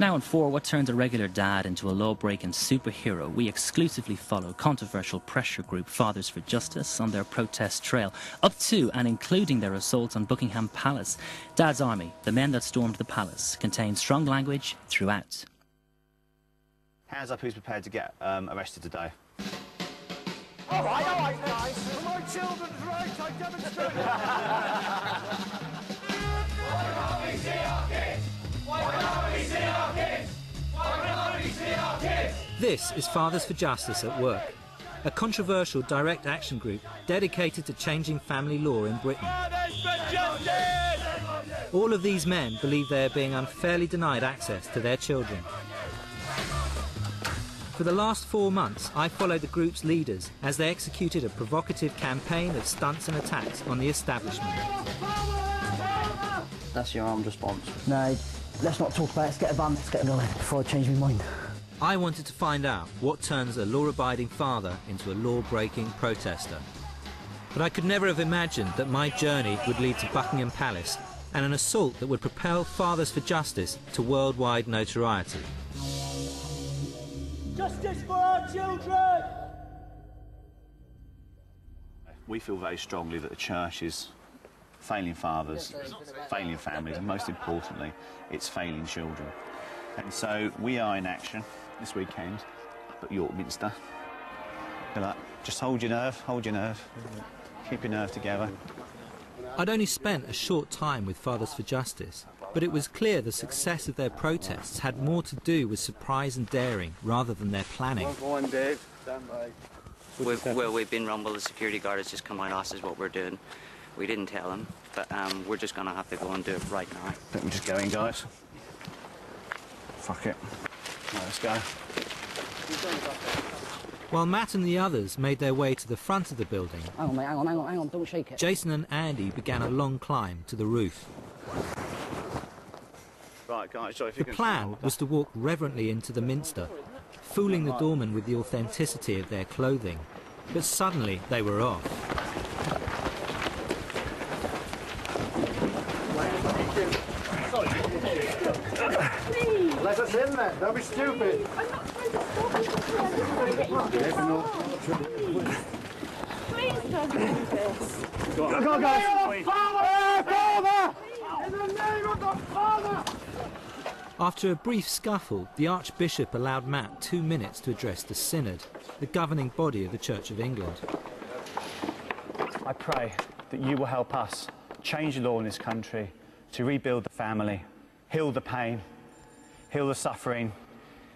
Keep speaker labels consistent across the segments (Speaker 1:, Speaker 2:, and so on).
Speaker 1: Now on 4, what turns a regular dad into a law-breaking superhero? We exclusively follow controversial pressure group Fathers for Justice on their protest trail, up to and including their assault on Buckingham Palace. Dad's Army, the men that stormed the palace, contains strong language throughout.
Speaker 2: Hands up who's prepared to get um, arrested today.
Speaker 3: All right, all right, guys. For my children's rights, I demonstrate.
Speaker 4: This is Fathers for Justice at Work, a controversial direct action group dedicated to changing family law in Britain. All of these men believe they are being unfairly denied access to their children. For the last four months, I followed the group's leaders as they executed a provocative campaign of stunts and attacks on the establishment.
Speaker 5: That's your armed response.
Speaker 6: No, let's not talk about it. Let's get a van. Let's get going before I change my mind.
Speaker 4: I wanted to find out what turns a law-abiding father into a law-breaking protester. But I could never have imagined that my journey would lead to Buckingham Palace and an assault that would propel Fathers for Justice to worldwide notoriety.
Speaker 3: Justice for our children!
Speaker 2: We feel very strongly that the church is failing fathers, failing families, and most importantly, it's failing children. And so we are in action this weekend up at York Minster. Good luck. Just hold your nerve, hold your nerve. Keep your nerve together.
Speaker 4: I'd only spent a short time with Fathers for Justice, but it was clear the success of their protests had more to do with surprise and daring rather than their planning.
Speaker 5: Go on, Dave. Stand by.
Speaker 7: We've, well, we've been rumbled. The security guard has just come out and asked us what we're doing. We didn't tell him, but um, we're just going to have to go and do it right now.
Speaker 2: Let me just go in, guys. Fuck it. Right, let's go.
Speaker 4: While Matt and the others made their way to the front of the building,
Speaker 6: Hang on, mate. Hang on, hang on, hang on. Don't shake it.
Speaker 4: Jason and Andy began a long climb to the roof.
Speaker 2: Right, guys, sorry if
Speaker 4: The
Speaker 2: can...
Speaker 4: plan was to walk reverently into the minster, fooling the doorman with the authenticity of their clothing. But suddenly they were off.
Speaker 3: Let us in then. Don't be stupid.
Speaker 8: Please don't do this.
Speaker 3: Go on, go on, guys. Father! Father! In the name of the Father!
Speaker 4: After a brief scuffle, the Archbishop allowed Matt two minutes to address the Synod, the governing body of the Church of England.
Speaker 2: I pray that you will help us change the law in this country to rebuild the family, heal the pain, heal the suffering,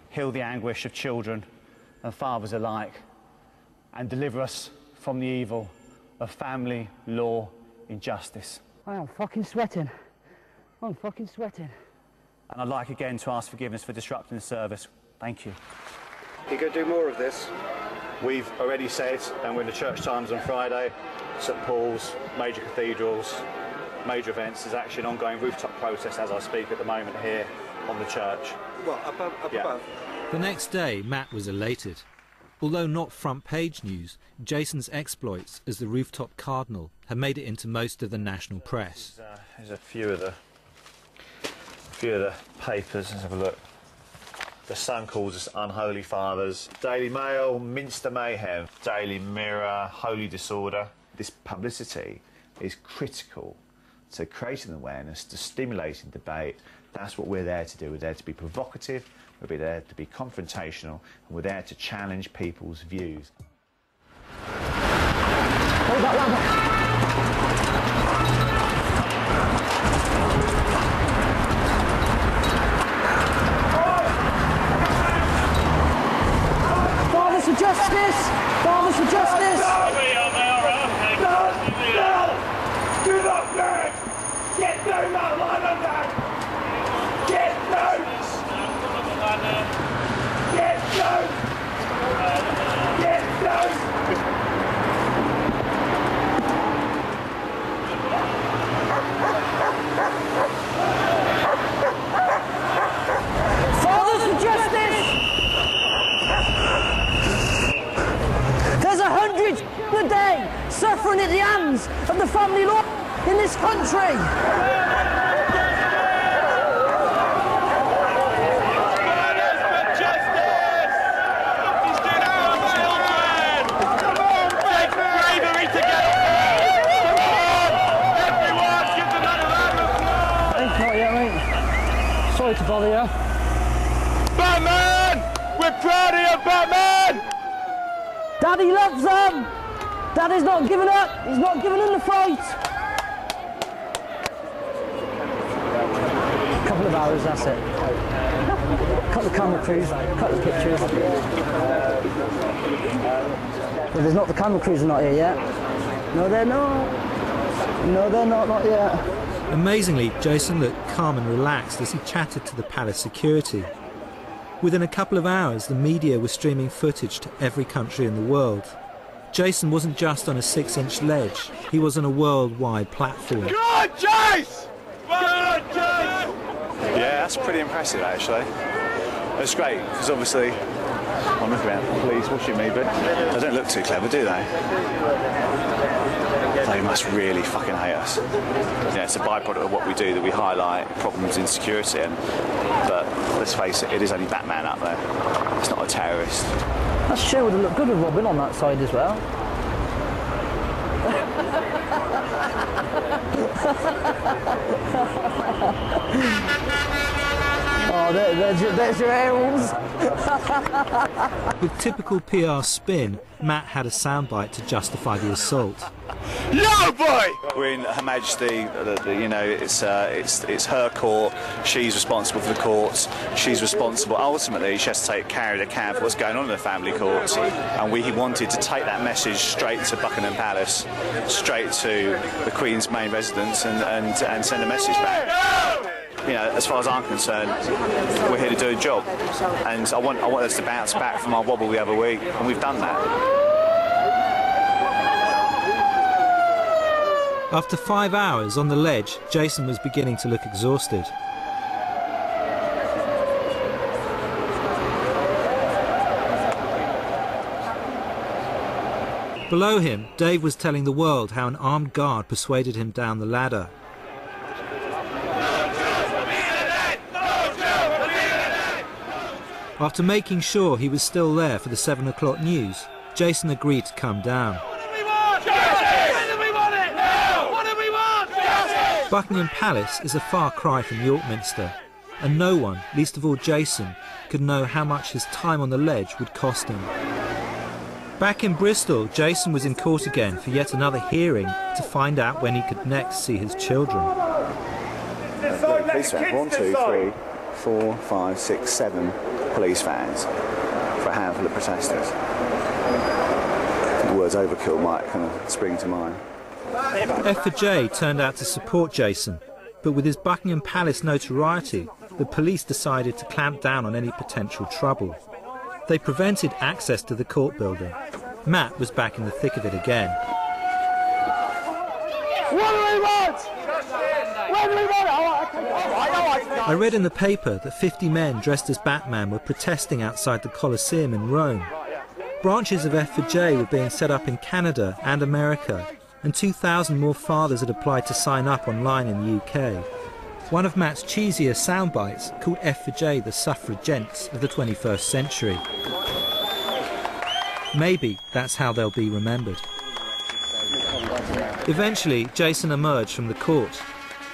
Speaker 2: heal the anguish of children and fathers alike, and deliver us from the evil of family, law, injustice.
Speaker 6: I am fucking sweating. I'm fucking sweating.
Speaker 2: And I'd like again to ask forgiveness for disrupting the service. Thank you.
Speaker 5: You going to do more of this?
Speaker 2: We've already said, and we're in the church times on Friday, St Paul's, major cathedrals, major events. There's actually an ongoing rooftop protest as I speak at the moment here on the church.
Speaker 5: Well, above, up
Speaker 2: Yeah.
Speaker 5: above.
Speaker 4: The next day, Matt was elated. Although not front page news, Jason's exploits as the rooftop cardinal had made it into most of the national press.
Speaker 2: Uh, there's a few of the few of the papers. Let's have a look. The Sun calls us unholy fathers. Daily Mail, Minster Mayhem, Daily Mirror, Holy Disorder. This publicity is critical to creating awareness, to stimulating debate. That's what we're there to do. We're there to be provocative, we're there to be confrontational, and we're there to challenge people's views.
Speaker 6: Hold that justice! Fathers for justice!
Speaker 3: Do not move! Get down that ladder, man! Get down! Get down! Get down!
Speaker 6: Fathers for justice! There's a hundred a day suffering at the hands of the family law in this country. to bother you.
Speaker 3: Batman! We're proud of you, Batman!
Speaker 6: Daddy loves them. Daddy's not giving up. He's not giving in the fight. A couple of hours, that's it. Couple of camera crews, couple of pictures. Well, there's not the camera crews are not here yet. No, they're not. No, they're not. Not yet.
Speaker 4: Amazingly, Jason looked calm and relaxed as he chatted to the palace security. Within a couple of hours, the media was streaming footage to every country in the world. Jason wasn't just on a six inch ledge, he was on a worldwide platform.
Speaker 3: Come on, Chase! Come on, Chase!
Speaker 2: Yeah, that's pretty impressive actually. It's great because obviously I'm looking at the police watching me, but they don't look too clever, do they? They must really fucking hate us. Yeah, it's a byproduct of what we do that we highlight problems in security, and but let's face it, it is only Batman up there. It's not a terrorist.
Speaker 6: That shirt would have looked good with Robin on that side as well. there, there's, your, there's your heralds.
Speaker 4: With typical PR spin, Matt had a soundbite to justify the assault.
Speaker 3: No boy!
Speaker 2: We're in Her Majesty. The, the, you know, it's uh, it's it's her court. She's responsible for the courts. She's responsible. Ultimately, she has to take carry the account for what's going on in the family courts. And we wanted to take that message straight to Buckingham Palace, straight to the Queen's main residence, and and, and send a message back. You know, as far as I'm concerned, we're here to do a job, and I want I want us to bounce back from our wobble the other week, and we've done that.
Speaker 4: After five hours on the ledge, Jason was beginning to look exhausted. Below him, Dave was telling the world how an armed guard persuaded him down the ladder. After making sure he was still there for the 7 o'clock news, Jason agreed to come down. What do we want? Buckingham Palace is a far cry from York Minster, and no one, least of all Jason, could know how much his time on the ledge would cost him. Back in Bristol, Jason was in court again for yet another hearing to find out when he could next see his children.
Speaker 2: Van, one, two, three, four, five, six, seven police vans for a handful of protesters. The words overkill might kind of spring to mind.
Speaker 4: F J turned out to support Jason, but with his Buckingham Palace notoriety, the police decided to clamp down on any potential trouble. They prevented access to the court building. Matt was back in the thick of it again.
Speaker 3: What do we want? What do we want? Okay. I know I
Speaker 4: I read in the paper that 50 men dressed as Batman were protesting outside the Colosseum in Rome. Branches of F for J were being set up in Canada and America, and 2,000 more fathers had applied to sign up online in the UK. One of Matt's cheesier soundbites called F for J the suffragents of the 21st century. Maybe that's how they'll be remembered. Eventually, Jason emerged from the court.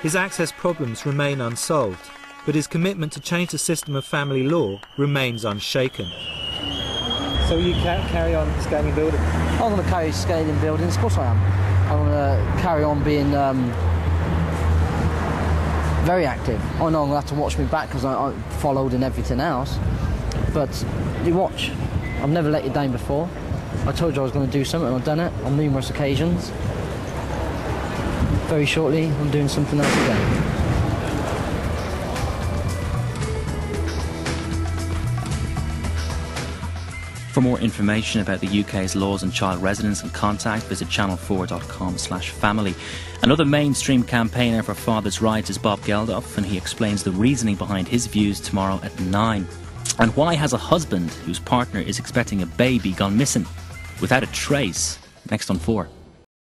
Speaker 4: His access problems remain unsolved, but his commitment to change the system of family law remains unshaken.
Speaker 6: So you can't carry on scaling buildings? I'm going to carry scaling buildings, of course I am. I'm going to carry on being um, very active. I know I'm going to have to watch me back because I, I followed and everything else. But you watch. I've never let you down before. I told you I was going to do something and I've done it on numerous occasions. Very shortly, I'm doing something else again.
Speaker 1: For more information about the UK's laws on child residence and contact, visit channel4.com slash family. Another mainstream campaigner for fathers' rights is Bob Geldof, and he explains the reasoning behind his views tomorrow at 9. And why has a husband whose partner is expecting a baby gone missing without a trace? Next on 4.